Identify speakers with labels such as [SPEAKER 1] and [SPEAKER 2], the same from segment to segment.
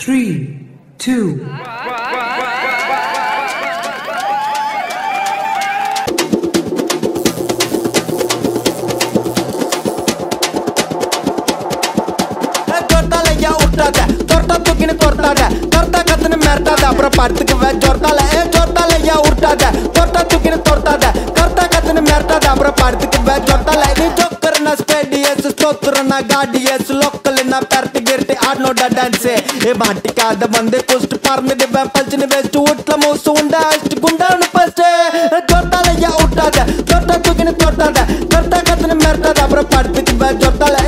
[SPEAKER 1] three, two.
[SPEAKER 2] ஜொர்த்தாலையா விட்டாத தொர்த்தா தூக்கின்னு தொர்த்தாத தொர்த்தா கத்துன்னு மிரட்டாத அப்புறம் படத்துக்கு வே ஜொர்த்தால ஏ ஜொர்த்தாலையா விட்டாத தொர்த்தா தூக்கின்னு தொர்த்தாத கர்த்தா கத்துன்னு மிரட்டாத அப்புறம் படத்துக்கு வே ஜொர்த்தால நீ ஜோக்கர்னா
[SPEAKER 3] ತೋತ್ರನ ಗಾಡಿಯ ಸ್ಲೊಕ್ಕಲಿನ ಪೆರ್ಟಿ ಗಿರ್ಟಿ ಆಡ್ನೋಡ ಡ್ಯಾನ್ಸೆ ಏ ಮಾಟಿಕಾದ ಮಂದಿ ಕುಸ್ಟ್ ಪಾರ್ಮಿದೆ ಬೆಂಪಲ್ಚಿನ ವೆಸ್ಟ್ ಉಟ್ಲ ಮೂಸು ಉಂಡ ಅಷ್ಟು ಗುಂಡಾನು ಫಸ್ಟ್ ಜೊಟ್ಟಲೆಯ ಉಟ್ಟಾದ ತೊಟ್ಟ ತುಗಿನ ತೊಟ್ಟದ
[SPEAKER 4] ತೊಟ್ಟ ಕತ್ತನ ಮೆರ್ತದ ಅಪ್ರ ಪಡ್ತಿದ್ದ ಜೊಟ್ಟಲೆ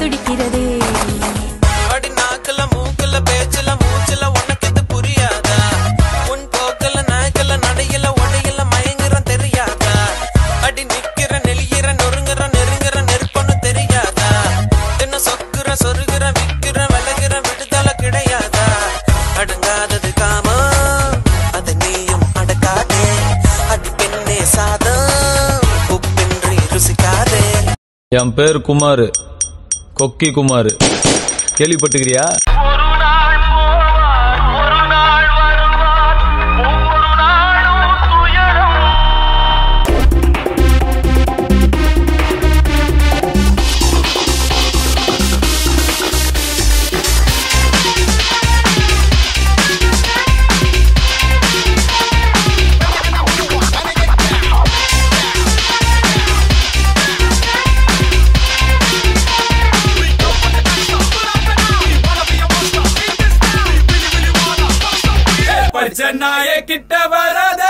[SPEAKER 4] துடிக்கிறதே.
[SPEAKER 3] அடி நாக்கல மூக்கல பேச்சல மூச்சல உனக்கு இது புரியாதா? உன் போக்கல நாக்கல நடையில உடையில மயங்குற தெரியாதா? அடி நிக்கிற நெளியிற நொறுங்குற நெருங்குற நெருப்பன்னு தெரியாதா? என்ன சொக்குற சொருகிற விக்கிற விலகிற விடுதல கிடையாதா? அடங்காதது காமா அது நீயும் அடக்காதே. அது பெண்ணே சாதம் உப்பின்றி ருசிக்காதே.
[SPEAKER 5] என் பேர் குமார். கொக்கி குமார். கேள்விப்பட்டுக்கிறியா
[SPEAKER 6] கிட்ட வராத